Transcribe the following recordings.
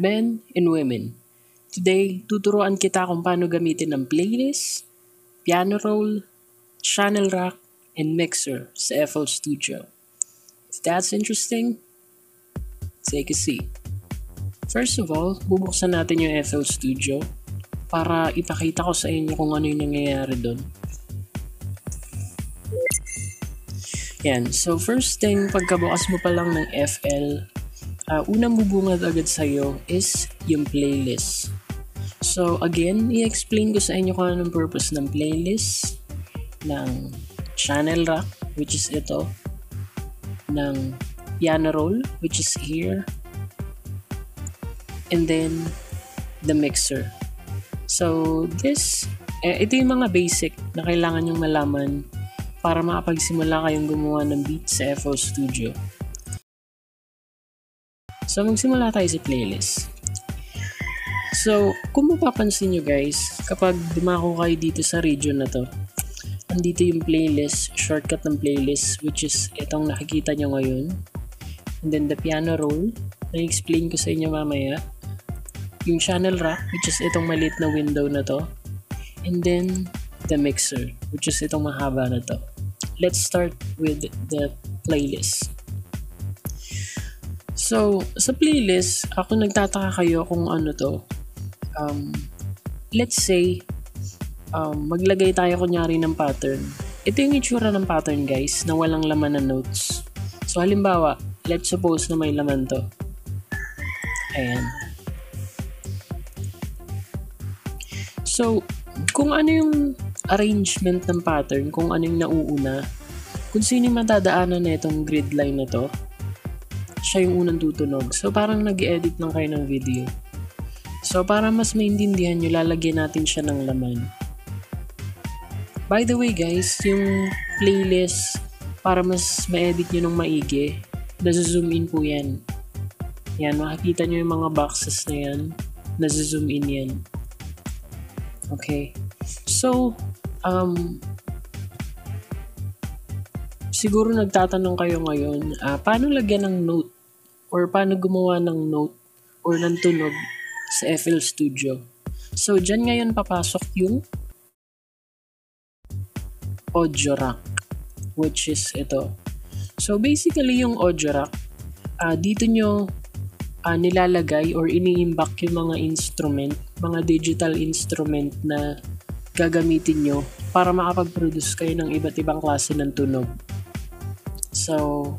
men and women. Today, tuturuan kita kung paano gamitin ang playlist, piano roll, channel rack, and mixer sa FL Studio. If that's interesting, take a seat. First of all, bubuksan natin yung FL Studio para ipakita ko sa inyo kung ano yung nangyayari doon. Yan. So, first thing, pagkabukas mo pa lang ng FL, uh, unang bubungad agad sa'yo is yung playlist. So, again, i-explain ko sa inyo kung anong purpose ng playlist, ng channel rack, which is ito, ng piano roll, which is here, and then the mixer. So, this, eh, ito yung mga basic na kailangan nyong malaman para makapagsimula kayong gumawa ng beat sa FL Studio. So, magsimula tayo sa playlist. So, kung mapapansin nyo guys, kapag dumako kayo dito sa region na to, andito yung playlist, shortcut ng playlist, which is itong nakikita nyo ngayon. And then the piano roll, na-explain ko sa inyo mamaya. Yung channel rack, which is itong maliit na window na to. And then, the mixer, which is itong mahaba na to. Let's start with the playlist. So, sa playlist, ako nagtataka kayo kung ano to. Um, let's say, um, maglagay tayo kunyari ng pattern. Ito yung itsura ng pattern guys, na walang laman na notes. So, halimbawa, let's suppose na may laman to. Ayan. So, kung ano yung arrangement ng pattern, kung ano yung nauuna, kung sino yung matadaanan na itong grid line na to, siya yung unang tutunog. So, parang nag edit lang kayo ng video. So, para mas maintindihan nyo, lalagyan natin siya ng laman. By the way guys, yung playlist, para mas ma-edit nyo ng maigi, nasa-zoom in po yan. Yan, makikita nyo yung mga boxes na yan, nasa-zoom in yan. Okay. So, um, siguro nagtatanong kayo ngayon, uh, paano lagyan ng note or paano gumawa ng note or ng tunog sa FL Studio. So, dyan ngayon papasok yung audio rack, which is ito. So, basically yung audio rack, uh, dito nyo uh, nilalagay or iniimbak yung mga instrument, mga digital instrument na gagamitin nyo para makapag-produce kayo ng iba't ibang klase ng tunog. So,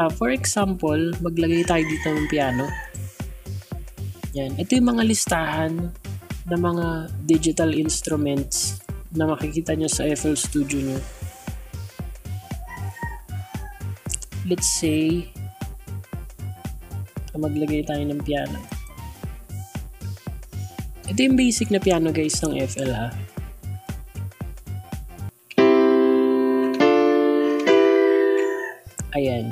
uh, for example, maglagay tayo dito ng piano. Yan. Ito yung mga listahan ng mga digital instruments na makikita nyo sa FL Studio nyo. Let's say, maglagay tayo ng piano. Ito yung basic na piano guys ng FL ha. Ayan.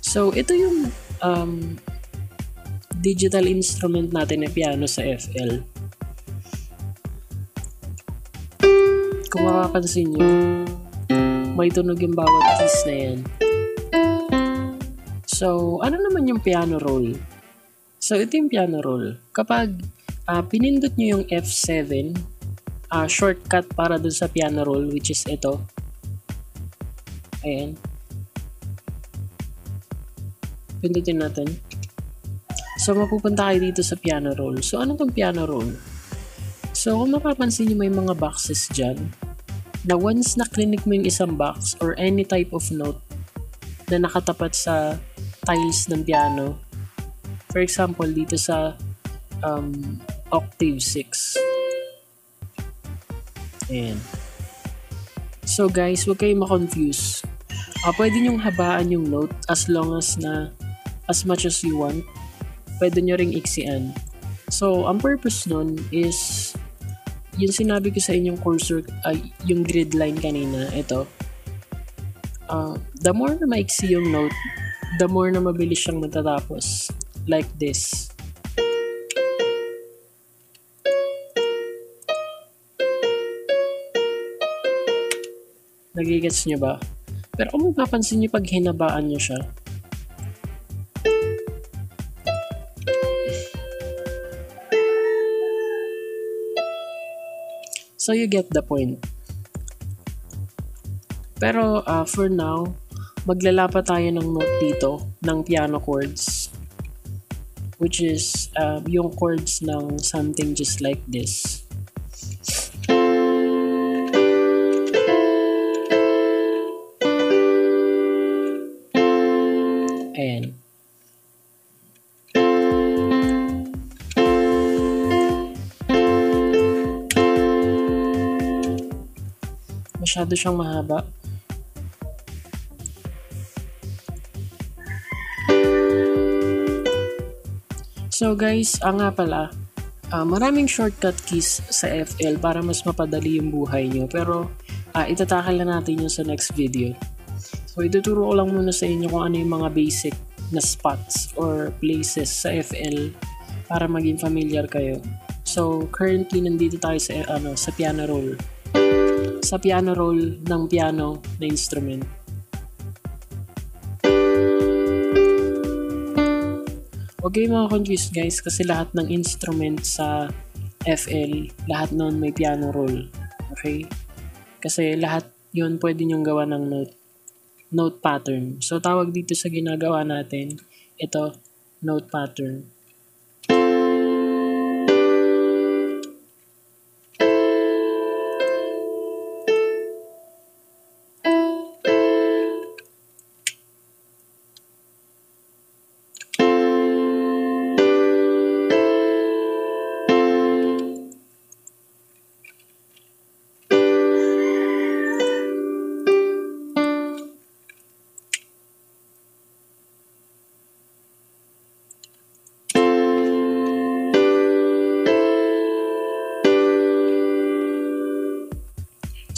So, ito yung um, digital instrument natin na piano sa FL. Kung makapansin nyo, may tunog yung bawat keys na yan. So, ano naman yung piano roll? So, ito yung piano roll. Kapag uh, pinindot nyo yung F7, uh, ah, shortcut para dun sa piano roll, which is ito. Ayan. Pindutin natin. So, mapupunta kayo dito sa piano roll. So, ano tong piano roll? So, kung mapapansin nyo may mga boxes dyan, na once na clinic mo yung isang box or any type of note na nakatapat sa tiles ng piano. For example, dito sa um, octave 6. Ayan. So guys, huwag kayong ma-confuse. Uh, pwede nyong habaan yung note as long as na as much as you want. Pwede nyo ring iksian. So, ang purpose nun is yung sinabi ko sa inyong cursor, uh, yung grid line kanina, ito. Uh, the more na maiksi yung note, the more na mabilis siyang matatapos. Like this. Nagigets nyo ba? Pero kung mapapansin nyo pag hinabaan nyo siya, So you get the point. Pero uh, for now, maglalapa tayo ng note dito ng piano chords which is uh, yung chords ng something just like this. Masyado siyang mahaba. So guys, ah, nga pala, ah, maraming shortcut keys sa FL para mas mapadali yung buhay nyo. Pero ah, itatakal na natin yun sa next video. So ituturo ko lang muna sa inyo kung ano yung mga basic na spots or places sa FL para maging familiar kayo. So currently nandito tayo sa ano sa piano roll. Sa piano roll ng piano na instrument. Kayong mga confused guys kasi lahat ng instrument sa FL, lahat nun may piano roll. Okay? Kasi lahat yun pwede nyong gawa ng note, note pattern. So tawag dito sa ginagawa natin, ito, note pattern.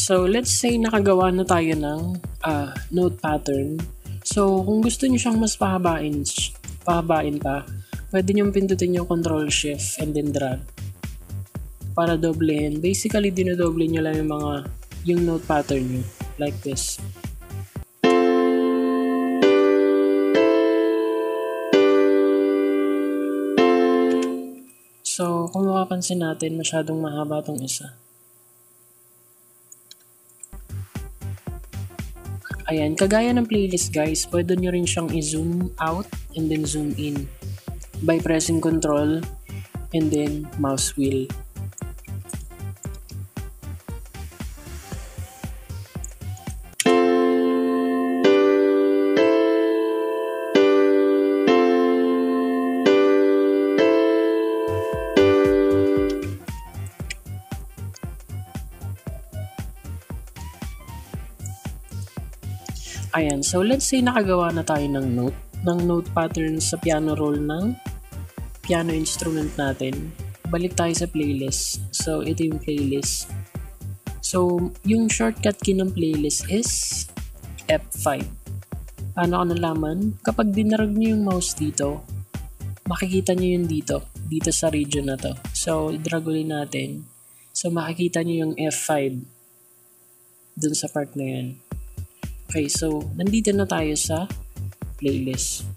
So, let's say nakagawa na tayo ng uh, note pattern. So, kung gusto niyo siyang mas pahabain, pahabain pa, pwede niyo pindutin yung control shift and then drag para doblehin. Basically, dinodoble niyo lang yung mga yung note pattern niyo like this. So, kung makapansin natin, masyadong mahaba tong isa. Ayan, kagaya ng playlist guys, pwede nyo rin siyang i-zoom out and then zoom in by pressing control and then mouse wheel. So let's say nakagawa na tayo ng note, ng note pattern sa piano roll ng piano instrument natin. Balik tayo sa playlist. So, ito yung playlist. So, yung shortcut key ng playlist is F5. Paano ko nalaman? Kapag dinarag nyo yung mouse dito, makikita nyo yun dito. Dito sa region na to. So, drag ulit natin. So, makikita nyo yung F5 dun sa part na yan. Okay, so nandito na tayo sa playlist.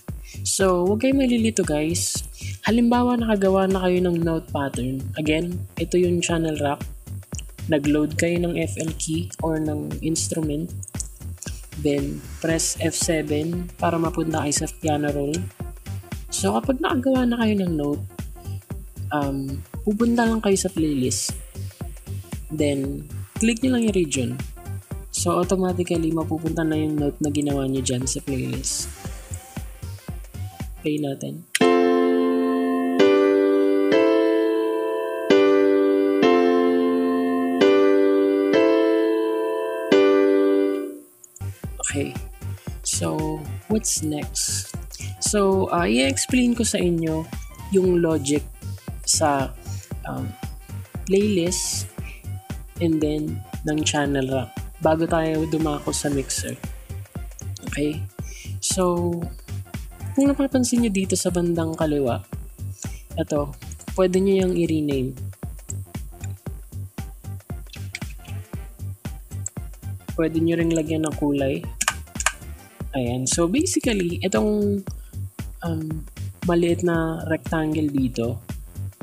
So, huwag kayong malilito guys. Halimbawa, nakagawa na kayo ng note pattern. Again, ito yung channel rack. Nag-load kayo ng FL key or ng instrument. Then, press F7 para mapunta kayo sa piano roll. So, kapag nakagawa na kayo ng note, um, pupunta lang kayo sa playlist. Then, click nyo lang yung region. So, automatically, mapupunta na yung note na ginawa nyo dyan sa playlist. Play natin. Okay. So, what's next? So, uh, i-explain ko sa inyo yung logic sa um, playlist and then ng channel rack bago tayo dumako sa mixer. Okay? So, kung napapansin nyo dito sa bandang kaliwa, ito, pwede nyo yung i-rename. Pwede nyo ring lagyan ng kulay. Ayan. So, basically, itong um, maliit na rectangle dito,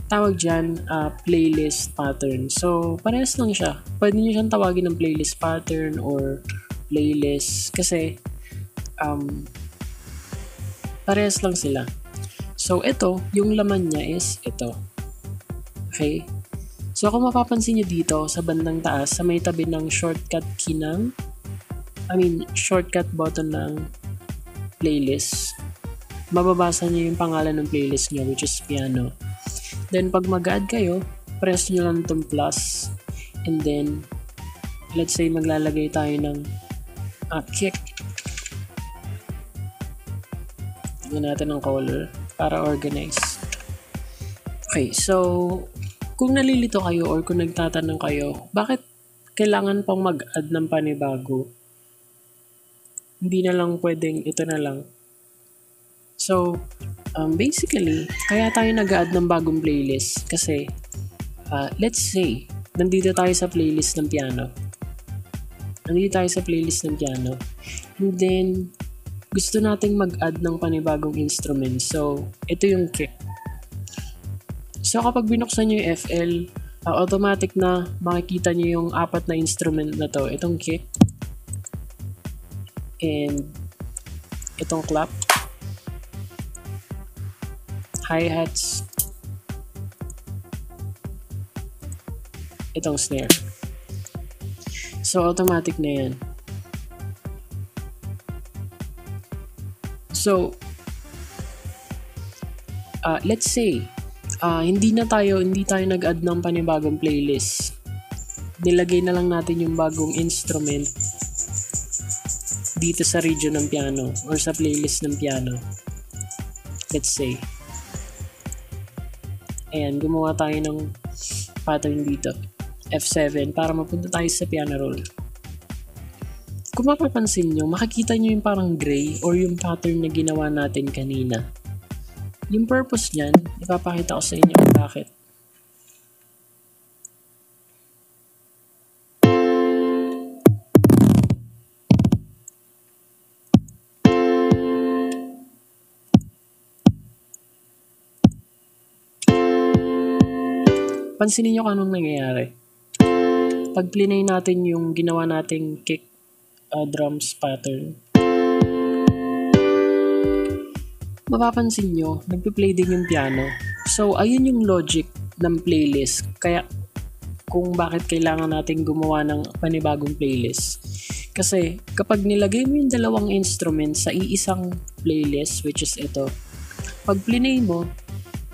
tawag dyan, uh, playlist pattern. So, parehas lang siya. Pwede nyo siyang tawagin ng playlist pattern or playlist kasi um, parehas lang sila. So, ito, yung laman niya is ito. Okay? So, kung mapapansin nyo dito sa bandang taas, sa may tabi ng shortcut key ng, I mean, shortcut button ng playlist, mababasa nyo yung pangalan ng playlist nyo, which is piano. Then, pag mag-add kayo, press nyo lang itong plus. And then, let's say maglalagay tayo ng uh, kick. Tignan natin ang color para organize. Okay, so, kung nalilito kayo or kung nagtatanong kayo, bakit kailangan pang mag-add ng panibago? Hindi na lang pwedeng ito na lang. So, Um, basically, kaya tayo nag-add ng bagong playlist kasi uh, let's say, nandito tayo sa playlist ng piano. Nandito tayo sa playlist ng piano. And then, gusto nating mag-add ng panibagong instrument. So, ito yung kick. So, kapag binuksan nyo yung FL, uh, automatic na makikita nyo yung apat na instrument na to. Itong kick, and itong clap, hi-hats, itong snare. So, automatic na yan. So, uh, let's say, uh, hindi na tayo, hindi tayo nag-add ng panibagong playlist. Nilagay na lang natin yung bagong instrument dito sa region ng piano or sa playlist ng piano. Let's say. Ayan, gumawa tayo ng pattern dito. F7 para mapunta tayo sa piano roll. Kung mapapansin nyo, makikita nyo yung parang gray or yung pattern na ginawa natin kanina. Yung purpose niyan, ipapakita ko sa inyo bakit. Pansinin nyo kung anong nangyayari. Pag plinay natin yung ginawa nating kick uh, drums pattern, mapapansin nyo, nagpe-play din yung piano. So, ayun yung logic ng playlist. Kaya, kung bakit kailangan natin gumawa ng panibagong playlist. Kasi, kapag nilagay mo yung dalawang instrument sa iisang playlist, which is ito, pag plinay mo,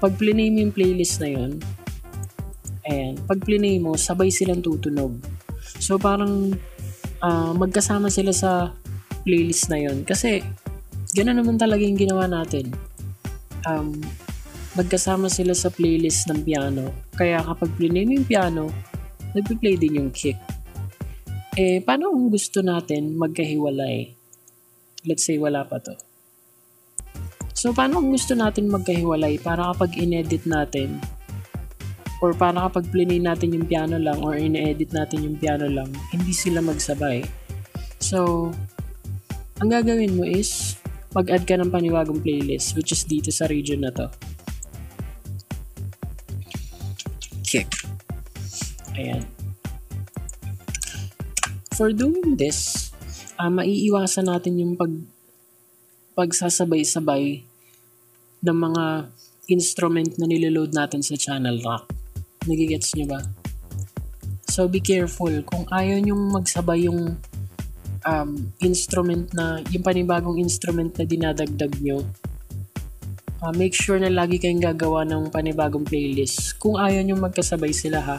pag plinay mo yung playlist na yun, And pag plinay mo, sabay silang tutunog. So parang uh, magkasama sila sa playlist na yon Kasi gano'n naman talaga yung ginawa natin. Um, magkasama sila sa playlist ng piano. Kaya kapag plinay mo yung piano, nagpi-play din yung kick. Eh, paano kung gusto natin magkahiwalay? Let's say wala pa to. So, paano kung gusto natin magkahiwalay para kapag inedit natin, or para kapag plinay natin yung piano lang or ine-edit natin yung piano lang, hindi sila magsabay. So, ang gagawin mo is mag-add ka ng paniwagong playlist which is dito sa region na to. Kick. Ayan. For doing this, uh, maiiwasan natin yung pag pagsasabay-sabay ng mga instrument na niloload natin sa channel rack. Nagigets nyo ba? So, be careful. Kung ayaw nyong magsabay yung um, instrument na, yung panibagong instrument na dinadagdag nyo, uh, make sure na lagi kayong gagawa ng panibagong playlist. Kung ayaw nyong magkasabay sila ha.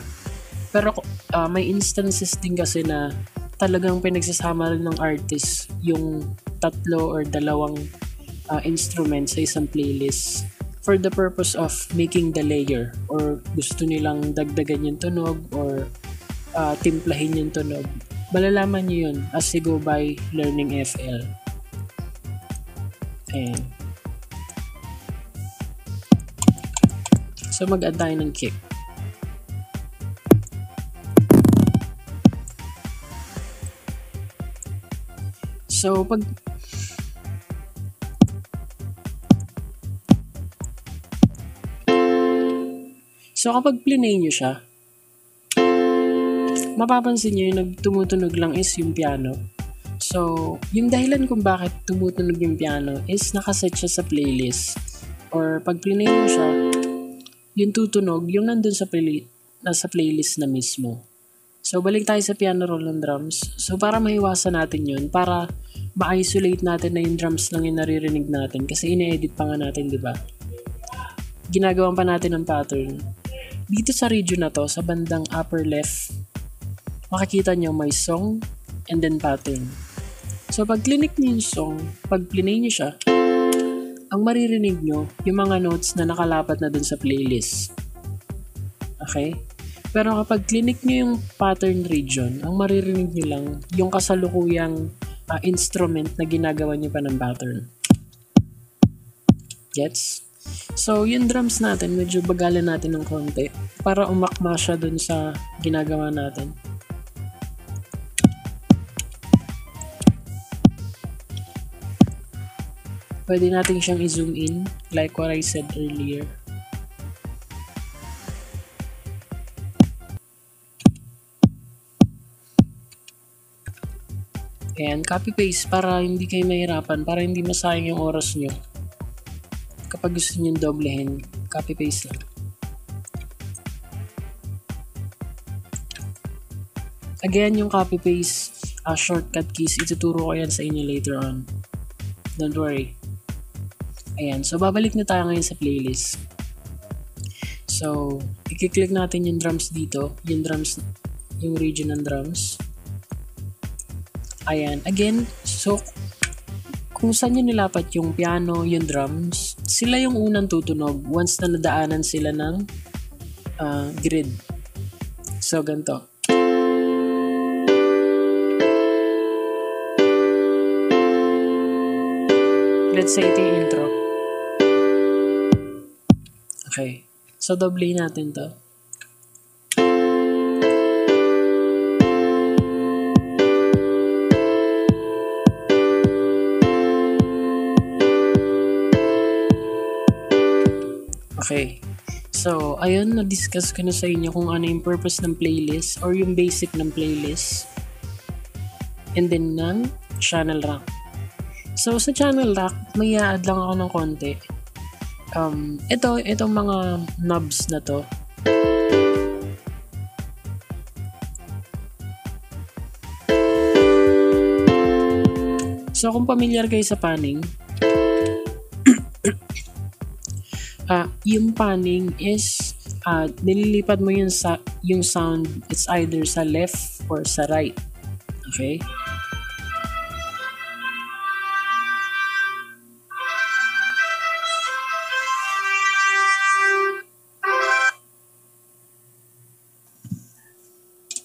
Pero uh, may instances din kasi na talagang pinagsasama ng artist yung tatlo or dalawang uh, instrument sa isang playlist for the purpose of making the layer or gusto nilang dagdagan yung tunog or uh, timplahin yung tunog. Malalaman nyo yun as you go by learning FL. Ayan. So mag-add tayo ng kick. So pag So kapag plinay nyo siya, mapapansin nyo yung nagtumutunog lang is yung piano. So, yung dahilan kung bakit tumutunog yung piano is nakaset siya sa playlist. Or pag plinay mo siya, yung tutunog, yung nandun sa, play, nasa playlist na mismo. So, balik tayo sa piano roll ng drums. So, para maiwasan natin yun, para ma-isolate natin na yung drums lang yung naririnig natin kasi ine-edit pa nga natin, di ba? Ginagawan pa natin ng pattern. Dito sa region na to, sa bandang upper left, makikita nyo may song and then pattern. So, pag clinic nyo yung song, pag plinay nyo siya, ang maririnig nyo, yung mga notes na nakalapat na dun sa playlist. Okay? Pero kapag clinic nyo yung pattern region, ang maririnig nyo lang yung kasalukuyang uh, instrument na ginagawa nyo pa ng pattern. Gets? So, yung drums natin, medyo bagalan natin ng konti para umakma siya dun sa ginagawa natin. Pwede natin siyang i-zoom in like what I said earlier. Ayan, copy-paste para hindi kayo mahirapan, para hindi masayang yung oras nyo. Kapag gusto nyo doblehin, copy-paste lang. Again, yung copy-paste uh, shortcut keys, ituturo ko yan sa inyo later on. Don't worry. Ayan, so babalik na tayo ngayon sa playlist. So, i-click natin yung drums dito, yung drums, yung region ng drums. Ayan. Again, so, kung saan nyo nilapat yung piano, yung drums, sila yung unang tutunog once na nadaanan sila ng uh, grid. So, ganito. Let's say ito yung intro. Okay. So, doble natin to. Okay. So, ayun, na-discuss ko na sa inyo kung ano yung purpose ng playlist or yung basic ng playlist. And then ng channel rack. So, sa channel rack, may i-add lang ako ng konti. Um, ito, itong mga knobs na to. So, kung familiar kayo sa panning, uh, yung panning is uh, nililipat mo yung, sa, yung sound it's either sa left or sa right. Okay?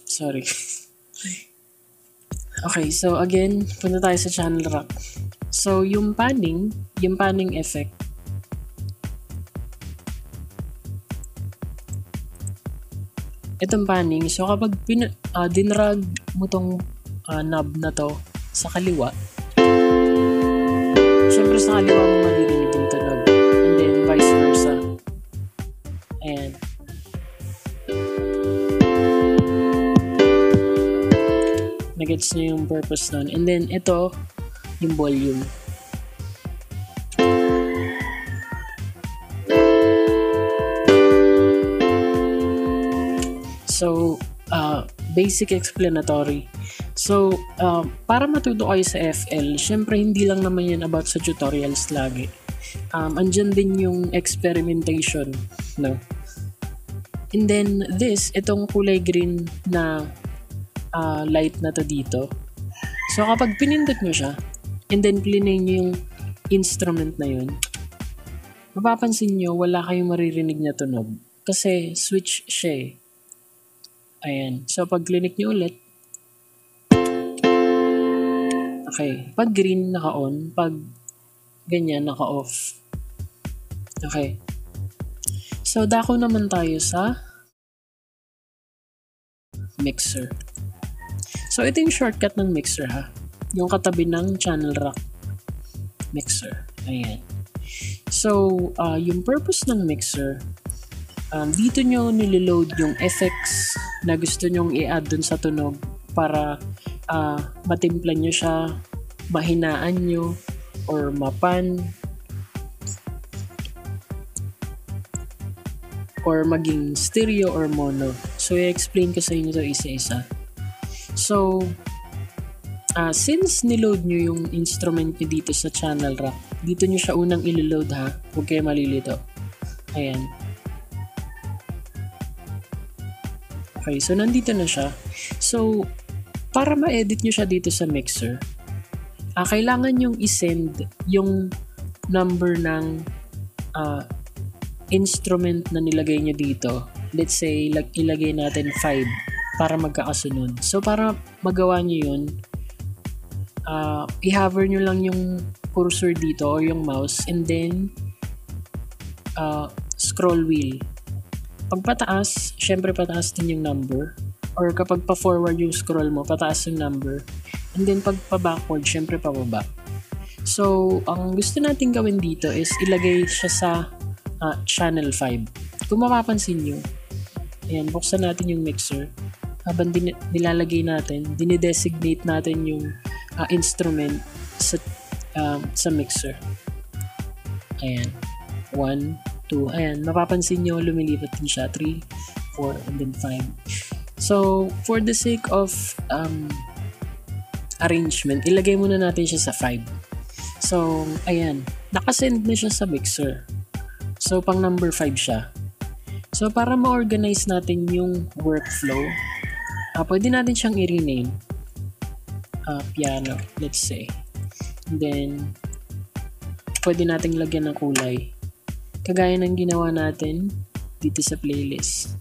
Sorry. Okay, so again, punta tayo sa channel rack. So, yung panning, yung panning effect, itong panning, so kapag pin, uh, dinrag mo tong uh, knob na to sa kaliwa, syempre sa kaliwa mo maririnig yung tunog. And then vice versa. Ayan. Nagets nyo yung purpose nun. And then ito, yung volume. So, uh, basic explanatory. So, uh, para matuto kayo sa FL, syempre hindi lang naman yan about sa tutorials lagi. Um, andyan din yung experimentation, no? And then, this, itong kulay green na uh, light na to dito. So, kapag pinindot nyo siya, and then plinay nyo yung instrument na yun, mapapansin nyo, wala kayong maririnig na tunog. Kasi switch siya eh. Ayan. So, pag clinic nyo ulit, okay. Pag green, naka-on. Pag ganyan, naka-off. Okay. So, dako naman tayo sa mixer. So, ito yung shortcut ng mixer ha. Yung katabi ng channel rack mixer. Ayan. So, uh, yung purpose ng mixer, um, dito nyo niliload yung effects na gusto nyong i-add dun sa tunog para uh, matimpla nyo siya, mahinaan nyo, or mapan, or maging stereo or mono. So, i-explain ko sa inyo to isa-isa. So, uh, since niload nyo yung instrument nyo dito sa channel rack, dito nyo siya unang iliload ha. Huwag kayo malilito. Ayan. Okay, so nandito na siya. So, para ma-edit nyo siya dito sa mixer, uh, kailangan yung isend yung number ng uh, instrument na nilagay nyo dito. Let's say, lag- ilagay natin 5 para magkakasunod. So, para magawa nyo yun, uh, i-hover nyo lang yung cursor dito or yung mouse and then uh, scroll wheel. Pag pataas, syempre pataas din yung number. Or kapag pa-forward yung scroll mo, pataas yung number. And then pag pa-backward, syempre pababa. So, ang gusto natin gawin dito is ilagay siya sa uh, channel 5. Kung mapapansin nyo, ayan, buksan natin yung mixer. Habang din, nilalagay natin, dinidesignate natin yung uh, instrument sa, um, sa mixer. Ayan. 1, 2. Ayan, mapapansin nyo, lumilipat din siya. 3, 4, and then 5. So, for the sake of um, arrangement, ilagay muna natin siya sa 5. So, ayan. Nakasend na siya sa mixer. So, pang number 5 siya. So, para ma-organize natin yung workflow, uh, pwede natin siyang i-rename. Uh, piano, let's say. And then, pwede nating lagyan ng kulay. Kagaya ng ginawa natin dito sa playlist.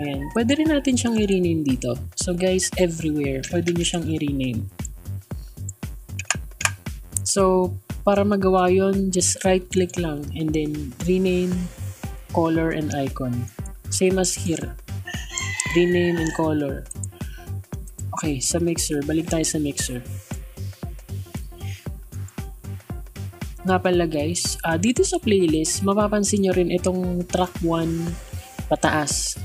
Ayan. Pwede rin natin siyang i-rename dito. So guys, everywhere, pwede nyo siyang i-rename. So, para magawa yon just right click lang and then rename, color, and icon. Same as here. Rename and color. Okay, sa mixer. Balik tayo sa mixer. Nga pala guys, uh, dito sa playlist, mapapansin nyo rin itong track 1 pataas.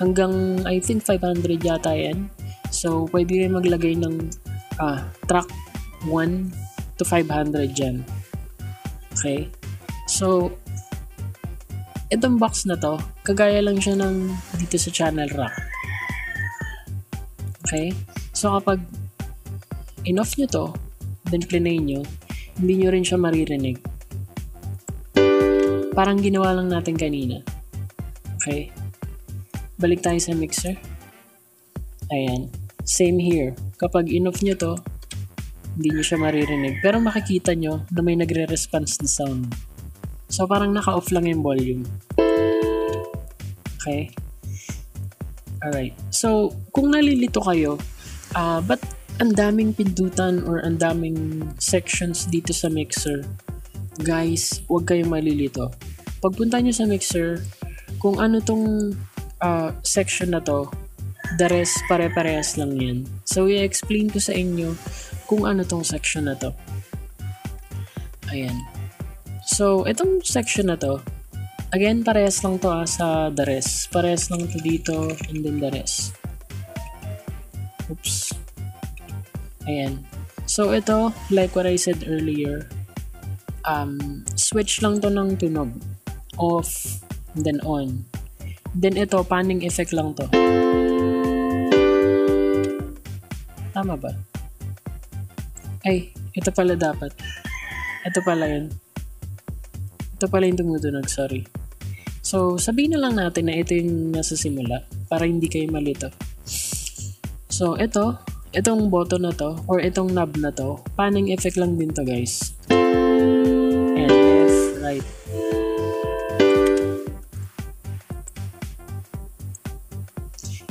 Hanggang I think 500 yata yan. So, pwede rin maglagay ng uh, track 1 to 500 dyan. Okay? So, itong box na to, kagaya lang siya ng dito sa channel rack. Okay? So, kapag in-off nyo to, then plinay nyo, hindi nyo rin siya maririnig. Parang ginawa lang natin kanina. Okay? Balik tayo sa mixer. Ayan. Same here. Kapag in-off nyo to, hindi nyo siya maririnig. Pero makikita nyo na may nagre-response na sound. So, parang naka-off lang yung volume. Okay? Alright. So, kung nalilito kayo, uh, but ang daming pindutan or ang daming sections dito sa mixer. Guys, huwag kayong malilito. Pagpunta nyo sa mixer, kung ano tong uh, section na to, the rest pare-parehas lang yan. So, i-explain ko sa inyo kung ano tong section na to. Ayan. So, itong section na to, again, parehas lang to ah, sa the rest. Parehas lang to dito and then the rest. Oops. Ayan. So, ito, like what I said earlier, um, switch lang to ng tunog. Off, then on. Then ito, panning effect lang to. Tama ba? Ay, ito pala dapat. Ito pala yun. Ito pala yung tumutunog, sorry. So, sabihin na lang natin na ito yung nasa simula para hindi kayo malito. So, ito, itong button na to or itong knob na to, panning effect lang din to guys. And left, right.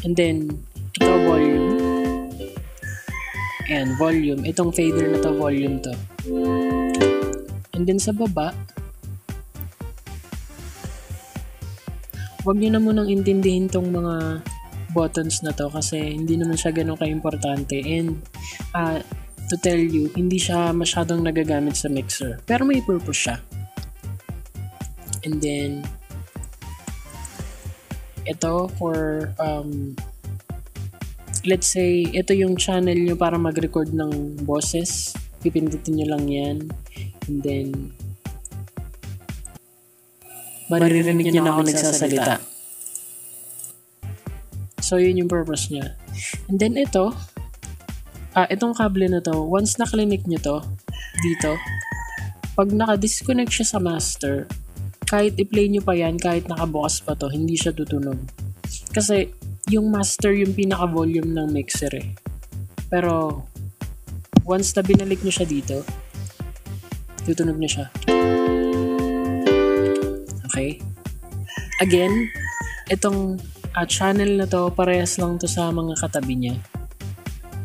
And then, ito volume. And volume. Itong fader na to, volume to. And then sa baba, wag nyo na munang intindihin tong mga buttons na to kasi hindi naman siya ganun ka-importante and uh, to tell you, hindi siya masyadong nagagamit sa mixer. Pero may purpose siya. And then, ito for um, let's say ito yung channel nyo para mag-record ng boses pipindutin nyo lang yan and then maririnig nyo na ako nagsasalita so yun yung purpose niya and then ito ah, itong kable na to once na-clinic nyo to dito pag naka-disconnect siya sa master kahit i-play nyo pa yan, kahit nakabukas pa to, hindi siya tutunog. Kasi, yung master yung pinaka-volume ng mixer eh. Pero, once na binalik nyo siya dito, tutunog na siya. Okay? Again, itong uh, channel na to, parehas lang to sa mga katabi niya.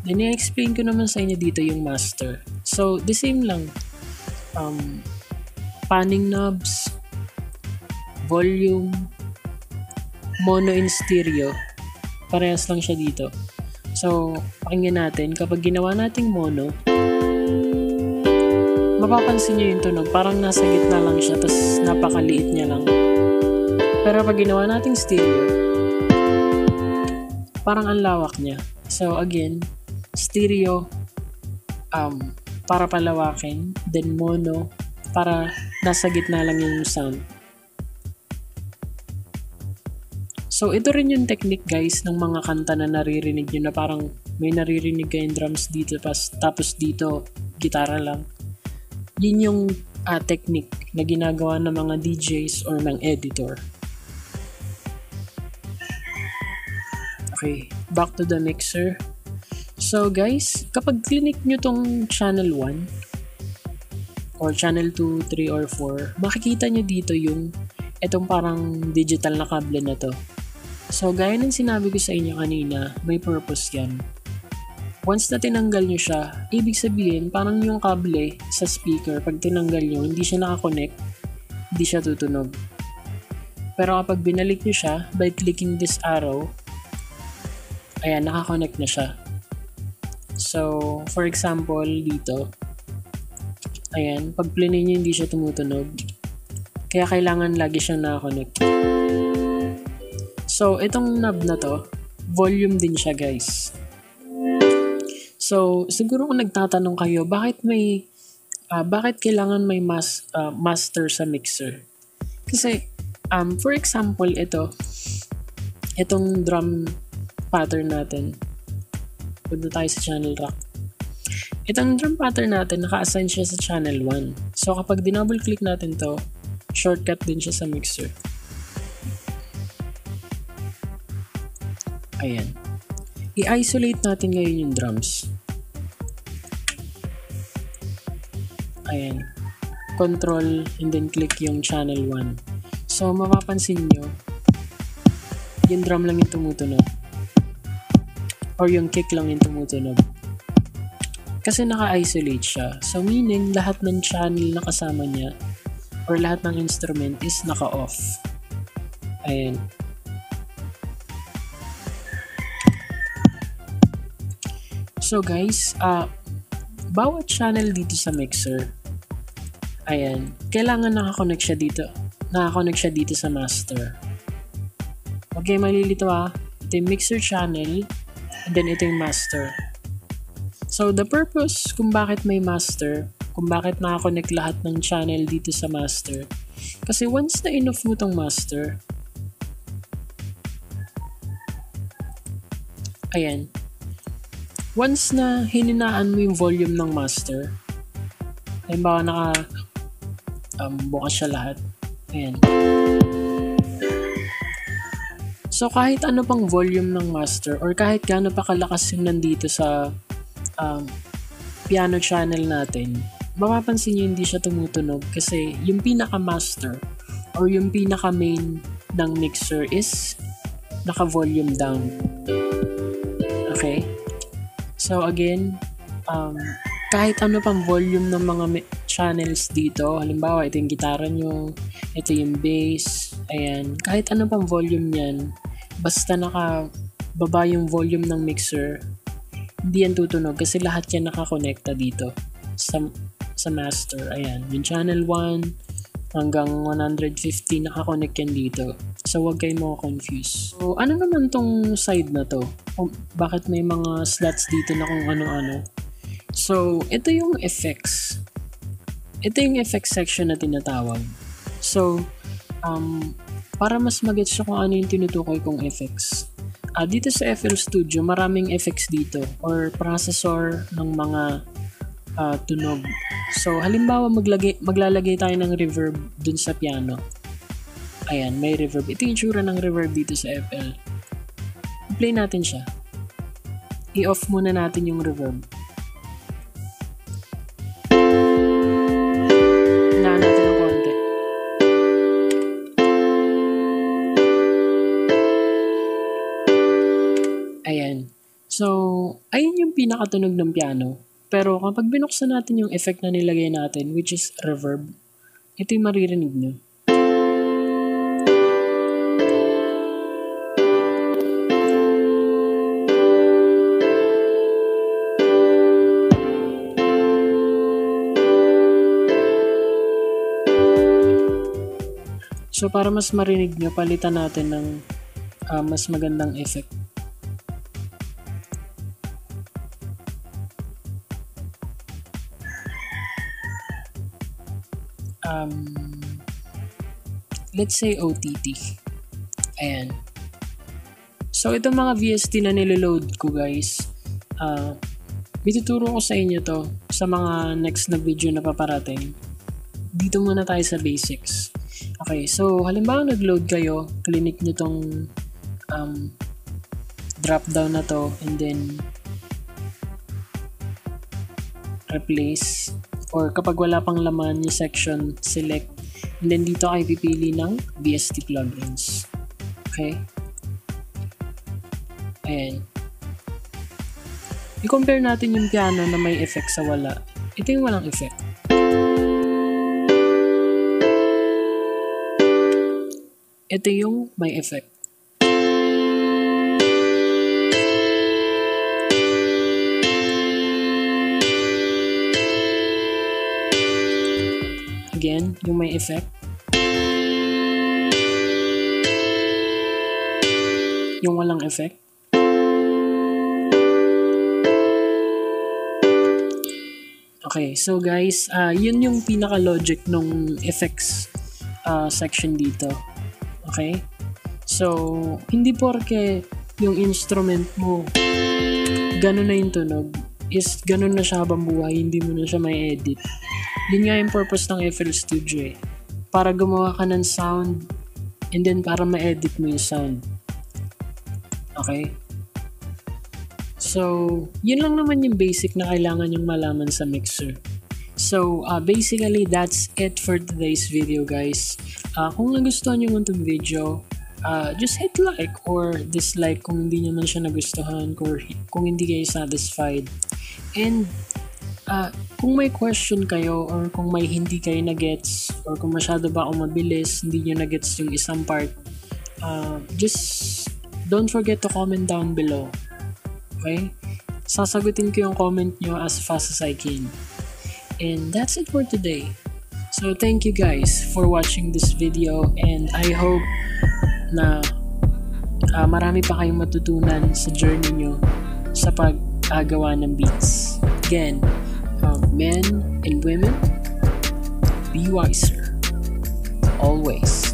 Then, i-explain ko naman sa inyo dito yung master. So, the same lang. Um, panning knobs, volume, mono in stereo. Parehas lang siya dito. So, pakinggan natin. Kapag ginawa nating mono, mapapansin nyo yung tunog. Parang nasa gitna lang siya, tapos napakaliit niya lang. Pero pag ginawa nating stereo, parang ang lawak niya. So, again, stereo, um, para palawakin, then mono, para nasa gitna lang yung sound. So, ito rin yung technique guys ng mga kanta na naririnig nyo na parang may naririnig kayong drums dito pas, tapos dito gitara lang. Yun yung uh, technique na ginagawa ng mga DJs or ng editor. Okay, back to the mixer. So guys, kapag clinic nyo tong channel 1 or channel 2, 3, or 4, makikita nyo dito yung itong parang digital na kable na to. So, gaya ng sinabi ko sa inyo kanina, may purpose yan. Once na tinanggal nyo siya, ibig sabihin, parang yung kable sa speaker, pag tinanggal nyo, hindi siya nakakonect, hindi siya tutunog. Pero kapag binalik nyo siya, by clicking this arrow, ayan, nakakonect na siya. So, for example, dito, ayan, pag play nyo, hindi siya tumutunog. Kaya kailangan lagi siyang nakakonect. So, itong knob na to, volume din siya guys. So, siguro kung nagtatanong kayo, bakit may, uh, bakit kailangan may mas, uh, master sa mixer? Kasi, um, for example, ito, itong drum pattern natin. Punta tayo sa channel rack. Itong drum pattern natin, naka-assign siya sa channel 1. So, kapag dinouble click natin to, shortcut din siya sa mixer. Ayan. I-isolate natin ngayon yung drums. Ayan. Control and then click yung channel 1. So, mapapansin nyo, yung drum lang yung tumutunog. Or yung kick lang yung tumutunog. Kasi naka-isolate siya. So, meaning, lahat ng channel na kasama niya or lahat ng instrument is naka-off. Ayan. So guys, uh, bawat channel dito sa mixer, ayan, kailangan nakakonect siya dito. Nakakonect siya dito sa master. Okay, malilito ah. Ito yung mixer channel, and then ito yung master. So, the purpose kung bakit may master, kung bakit nakakonect lahat ng channel dito sa master, kasi once na in-off mo tong master, ayan, once na hininaan mo yung volume ng master, halimbawa naka um, bukas siya lahat. Ayan. So kahit ano pang volume ng master or kahit gaano pa kalakas yung nandito sa um, piano channel natin, mapapansin nyo hindi siya tumutunog kasi yung pinaka-master or yung pinaka-main ng mixer is naka-volume down. Okay? So again, um, kahit ano pang volume ng mga channels dito, halimbawa ito yung gitara nyo, ito yung bass, ayan, kahit ano pang volume niyan, basta naka baba yung volume ng mixer, hindi yan tutunog kasi lahat yan nakakonekta dito sa, sa master. Ayan, yung channel 1 hanggang 150 nakakonect yan dito. So, huwag kayo mga confuse. So, ano naman tong side na to? O, bakit may mga slots dito na kung ano-ano? So, ito yung effects. Ito yung effects section na tinatawag. So, um, para mas magets siya kung ano yung tinutukoy kong effects. Uh, dito sa FL Studio, maraming effects dito or processor ng mga uh, tunog. So, halimbawa maglagay, maglalagay tayo ng reverb dun sa piano. Ayan, may reverb. Ito yung tsura ng reverb dito sa FL. Play natin siya. I-off muna natin yung reverb. Pinakatunog ng piano. Pero kapag binuksan natin yung effect na nilagay natin, which is reverb, ito yung maririnig nyo. So para mas marinig nyo, palitan natin ng uh, mas magandang effect. Um, let's say OTT. Ayan. So itong mga VST na niloload ko guys, uh, ituturo ko sa inyo to sa mga next na video na paparating. Dito muna tayo sa basics. Okay, so halimbawa nag-load kayo, clinic nyo tong um, drop down na to and then replace or kapag wala pang laman yung section, select and then dito kayo pipili ng VST plugins. Okay? Ayan. I-compare natin yung piano na may effect sa wala. Ito yung walang effect. ito yung may effect. Again, yung may effect. Yung walang effect. Okay, so guys, uh, yun yung pinaka-logic nung effects uh, section dito. Okay? So, hindi porke yung instrument mo ganun na yung tunog is ganun na siya habang buhay, hindi mo na siya may edit. Yun nga yung purpose ng FL Studio eh. Para gumawa ka ng sound and then para ma-edit mo yung sound. Okay? So, yun lang naman yung basic na kailangan yung malaman sa mixer. So, uh, basically, that's it for today's video, guys. Uh, kung nagustuhan nyo itong video, uh, just hit like or dislike kung hindi nyo man siya nagustuhan or kung hindi kayo satisfied. And, uh, kung may question kayo or kung may hindi kayo na-gets or kung masyado ba ako mabilis, hindi nyo na-gets yung isang part, uh, just don't forget to comment down below. Okay? Sasagutin ko yung comment nyo as fast as I can. And that's it for today. So thank you guys for watching this video and I hope na uh, marami pa kayong matutunan sa journey nyo sa pag-agawa ng beats. Again, uh, men and women, be wiser. Always.